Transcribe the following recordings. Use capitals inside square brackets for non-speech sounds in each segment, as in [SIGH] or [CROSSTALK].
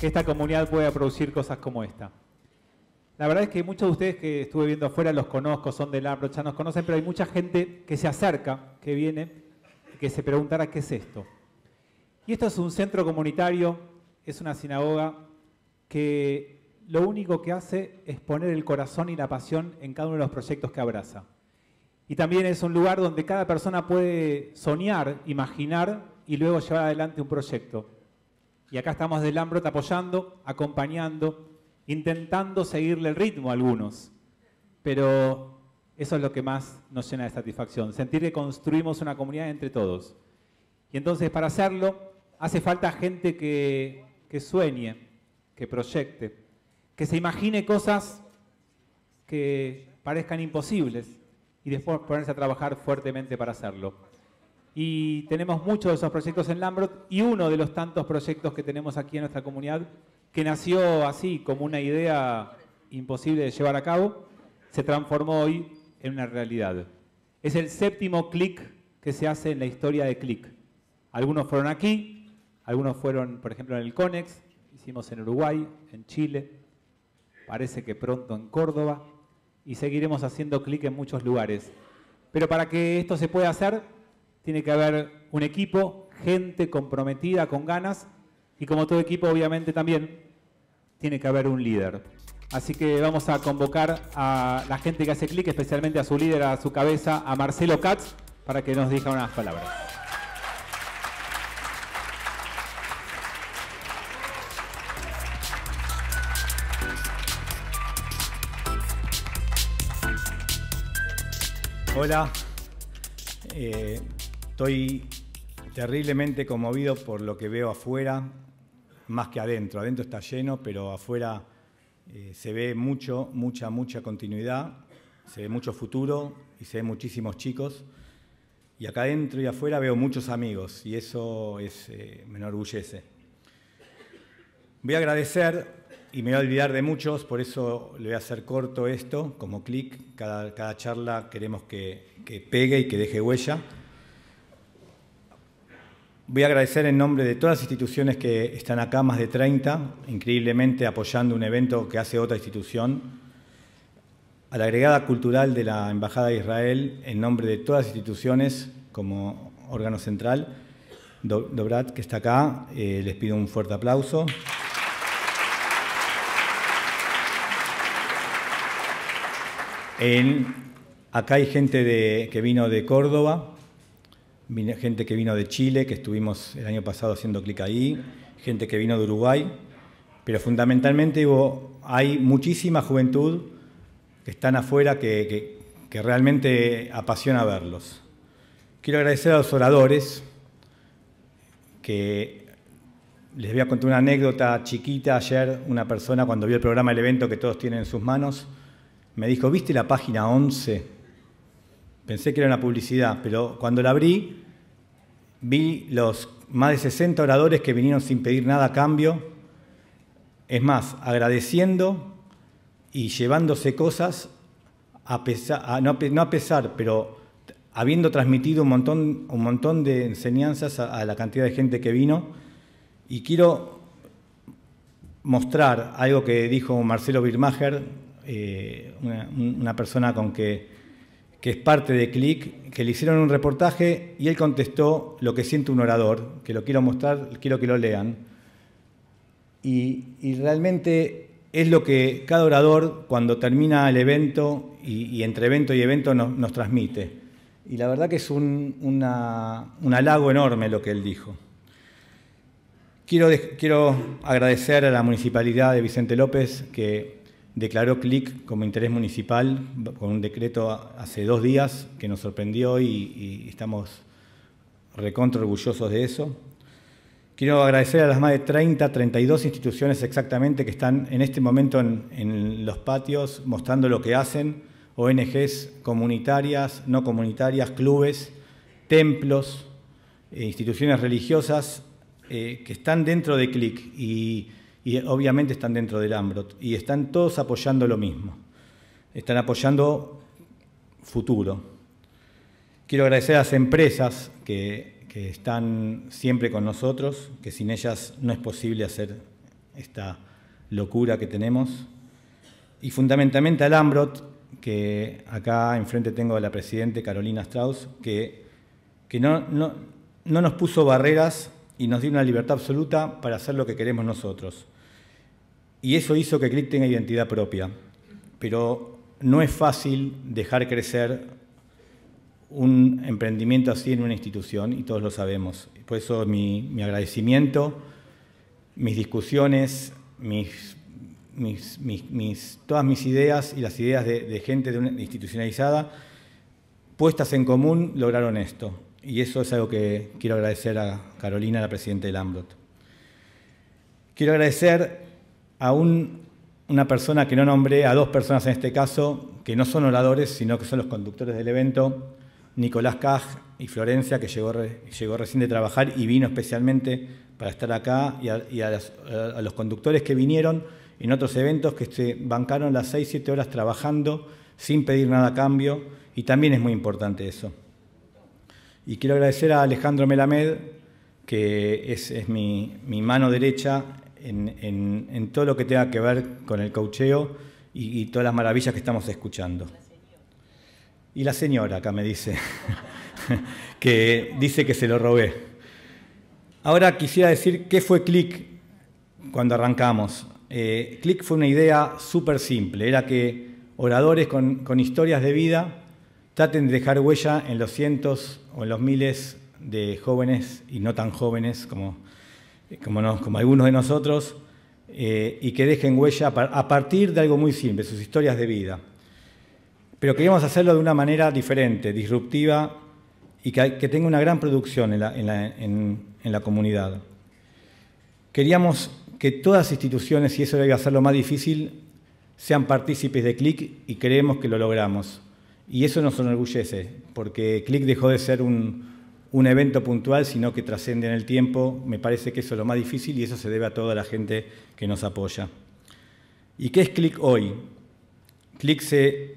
que esta comunidad pueda producir cosas como esta. La verdad es que muchos de ustedes que estuve viendo afuera los conozco, son del AMRO, ya nos conocen, pero hay mucha gente que se acerca, que viene, que se preguntará qué es esto. Y esto es un centro comunitario, es una sinagoga que lo único que hace es poner el corazón y la pasión en cada uno de los proyectos que abraza. Y también es un lugar donde cada persona puede soñar, imaginar y luego llevar adelante un proyecto. Y acá estamos del Ambrot apoyando, acompañando, intentando seguirle el ritmo a algunos. Pero eso es lo que más nos llena de satisfacción, sentir que construimos una comunidad entre todos. Y entonces para hacerlo hace falta gente que, que sueñe, que proyecte, que se imagine cosas que parezcan imposibles y después ponerse a trabajar fuertemente para hacerlo. Y tenemos muchos de esos proyectos en Lambrot y uno de los tantos proyectos que tenemos aquí en nuestra comunidad que nació así como una idea imposible de llevar a cabo, se transformó hoy en una realidad. Es el séptimo clic que se hace en la historia de clic. Algunos fueron aquí, algunos fueron, por ejemplo, en el CONEX, hicimos en Uruguay, en Chile, parece que pronto en Córdoba, y seguiremos haciendo clic en muchos lugares. Pero para que esto se pueda hacer, tiene que haber un equipo, gente comprometida, con ganas, y como todo equipo, obviamente también tiene que haber un líder. Así que vamos a convocar a la gente que hace clic, especialmente a su líder, a su cabeza, a Marcelo Katz, para que nos diga unas palabras. Hola, eh, estoy terriblemente conmovido por lo que veo afuera, más que adentro. Adentro está lleno, pero afuera eh, se ve mucho, mucha, mucha continuidad, se ve mucho futuro y se ven muchísimos chicos. Y acá adentro y afuera veo muchos amigos y eso es, eh, me enorgullece. Voy a agradecer y me voy a olvidar de muchos, por eso le voy a hacer corto esto, como clic. Cada, cada charla queremos que, que pegue y que deje huella. Voy a agradecer en nombre de todas las instituciones que están acá, más de 30, increíblemente apoyando un evento que hace otra institución, a la agregada cultural de la Embajada de Israel, en nombre de todas las instituciones como órgano central, Dobrat, que está acá, eh, les pido un fuerte aplauso. acá hay gente que vino de Córdoba, gente que vino de Chile, que estuvimos el año pasado haciendo clic ahí, gente que vino de Uruguay, pero fundamentalmente hay muchísima juventud que están afuera que, que realmente apasiona verlos. Quiero agradecer a los oradores, que les voy a contar una anécdota chiquita. Ayer una persona cuando vio el programa, el evento que todos tienen en sus manos, me dijo, ¿viste la página 11? Pensé que era una publicidad, pero cuando la abrí, vi los más de 60 oradores que vinieron sin pedir nada a cambio. Es más, agradeciendo y llevándose cosas, no, a pesar, pero habiendo transmitido un montón, un montón de enseñanzas a, la cantidad de gente que vino. Y quiero mostrar algo que dijo Marcelo Birmacher, eh, una persona con que que es parte de Click, que le hicieron un reportaje y él contestó lo que siente un orador, que lo quiero mostrar, quiero que lo lean. Y, realmente es lo que cada orador cuando termina el evento y, entre evento y evento nos, transmite. Y la verdad que es un, un halago enorme lo que él dijo. Quiero, quiero agradecer a la Municipalidad de Vicente López que declaró CLIC como interés municipal con un decreto hace dos días que nos sorprendió y, estamos recontra orgullosos de eso. Quiero agradecer a las más de 30, 32 instituciones exactamente que están en este momento en, los patios mostrando lo que hacen, ONGs comunitarias, no comunitarias, clubes, templos, eh, instituciones religiosas eh, que están dentro de CLIC y y obviamente están dentro del AMBROT y están todos apoyando lo mismo. Están apoyando futuro. Quiero agradecer a las empresas que, están siempre con nosotros, que sin ellas no es posible hacer esta locura que tenemos. Y fundamentalmente al Ambrot, que acá enfrente tengo a la presidente Carolina Strauss, que, que no, no, no nos puso barreras y nos dio una libertad absoluta para hacer lo que queremos nosotros. Y eso hizo que CLIC tenga identidad propia. Pero no es fácil dejar crecer un emprendimiento así en una institución y todos lo sabemos. Por eso mi, mi agradecimiento, mis discusiones, mis, mis, mis, todas mis ideas y las ideas de, de gente de una institucionalizada puestas en común lograron esto. Y eso es algo que quiero agradecer a Carolina, la presidenta del AMBROT. Quiero agradecer a un, una persona que no nombré, a dos personas en este caso, que no son oradores, sino que son los conductores del evento, Nicolás Caj y Florencia, que llegó, recién de trabajar y vino especialmente para estar acá, y, a, a, los conductores que vinieron en otros eventos que se bancaron las 6, 7 horas trabajando sin pedir nada a cambio, y también es muy importante eso. Y quiero agradecer a Alejandro Melamed, que es, mi, mano derecha en, todo lo que tenga que ver con el cocheo y, todas las maravillas que estamos escuchando. Y la señora acá me dice, [LAUGHS] que dice que se lo robé. Ahora quisiera decir qué fue Click cuando arrancamos. Eh, Click fue una idea súper simple, era que oradores con, historias de vida traten de dejar huella en los cientos o en los miles de jóvenes y no tan jóvenes como, como, no, como algunos de nosotros, eh, y que dejen huella a partir de algo muy simple, sus historias de vida pero queríamos hacerlo de una manera diferente, disruptiva y que, tenga una gran producción en la, en la, comunidad. Queríamos que todas las instituciones, y eso iba a ser lo más difícil, sean partícipes de CLIC y creemos que lo logramos. Y eso nos enorgullece, porque CLIC dejó de ser un, un evento puntual, sino que trasciende en el tiempo. Me parece que eso es lo más difícil y eso se debe a toda la gente que nos apoya. ¿Y qué es CLIC hoy? CLIC se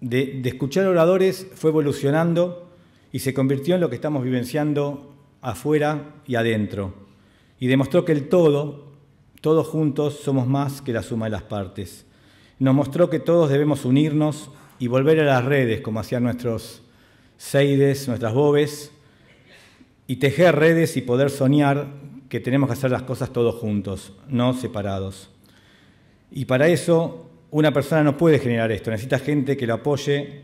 de, de, escuchar oradores fue evolucionando y se convirtió en lo que estamos vivenciando afuera y adentro. Y demostró que el todo, todos juntos, somos más que la suma de las partes. Nos mostró que todos debemos unirnos y volver a las redes, como hacían nuestros seides, nuestras bobes, y tejer redes y poder soñar que tenemos que hacer las cosas todos juntos, no separados. Y para eso una persona no puede generar esto, necesita gente que lo apoye.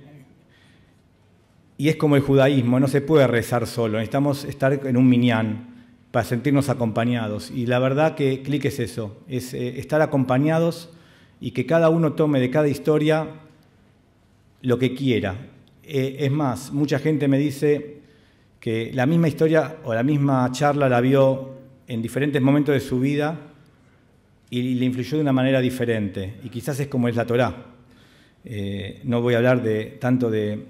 Y es como el judaísmo, no se puede rezar solo, necesitamos estar en un minyan para sentirnos acompañados. Y la verdad que clic es eso, es eh, estar acompañados y que cada uno tome de cada historia lo que quiera. Eh, es más, mucha gente me dice que la misma historia o la misma charla la vio en diferentes momentos de su vida y le influyó de una manera diferente. Y quizás es como es la Torá. Eh, no voy a hablar de, tanto de,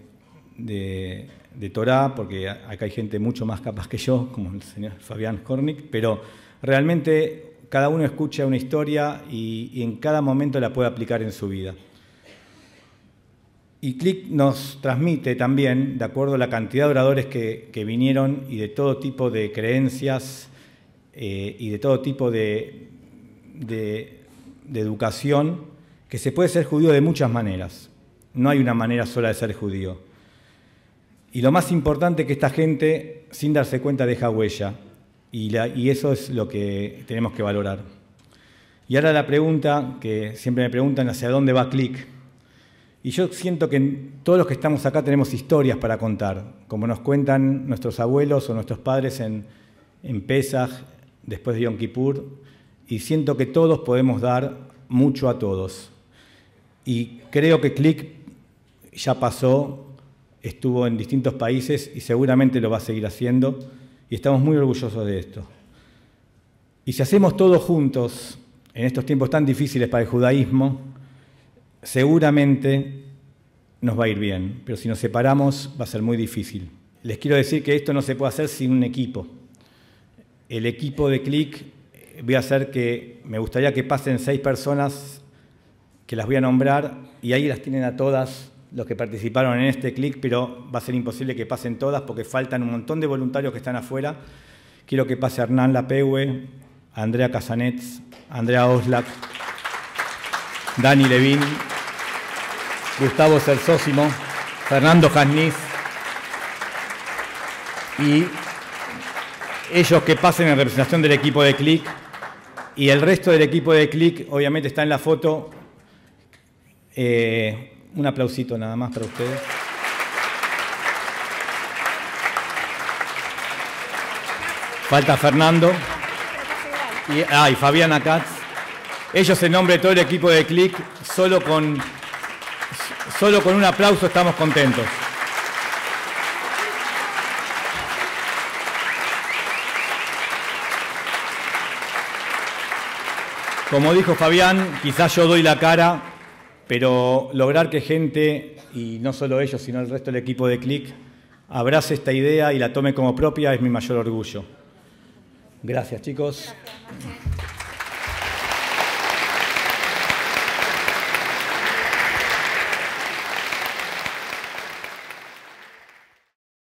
de, Torá, porque acá hay gente mucho más capaz que yo, como el señor Fabián Hornick, pero realmente cada uno escucha una historia y en cada momento la puede aplicar en su vida. Y CLIC nos transmite también, de acuerdo a la cantidad de oradores que, vinieron y de todo tipo de creencias eh, y de todo tipo de, educación que se puede ser judío de muchas maneras. No hay una manera sola de ser judío. Y lo más importante es que esta gente, sin darse cuenta, deja huella. Y, y eso es lo que tenemos que valorar. Y ahora la pregunta que siempre me preguntan, ¿hacia dónde va Click? Y yo siento que todos los que estamos acá tenemos historias para contar, como nos cuentan nuestros abuelos o nuestros padres en, en Pesach, después de Yom Kippur, y siento que todos podemos dar mucho a todos. Y creo que Click ya pasó, estuvo en distintos países y seguramente lo va a seguir haciendo y estamos muy orgullosos de esto. Y si hacemos todos juntos, en estos tiempos tan difíciles para el judaísmo, seguramente nos va a ir bien, pero si nos separamos va a ser muy difícil. Les quiero decir que esto no se puede hacer sin un equipo. El equipo de Click voy a hacer que me gustaría que pasen seis personas que las voy a nombrar y ahí las tienen a todas los que participaron en este clic, pero va a ser imposible que pasen todas porque faltan un montón de voluntarios que están afuera. Quiero que pase Hernán Lapegue, Andrea Casanets, Andrea Oslak, Dani Levin, Gustavo Cersósimo, Fernando Jasniz y ellos que pasen en representación del equipo de CLIC y el resto del equipo de CLIC obviamente está en la foto. Eh, un aplausito nada más para ustedes. Falta Fernando. Y, ah, Fabiana Katz. Ellos en nombre de todo el equipo de CLIC, solo con, solo con un aplauso estamos contentos. Como dijo Fabián, quizás yo doy la cara, pero lograr que gente, y no solo ellos, sino el resto del equipo de CLIC, abrace esta idea y la tome como propia es mi mayor orgullo. Gracias, chicos. Gracias.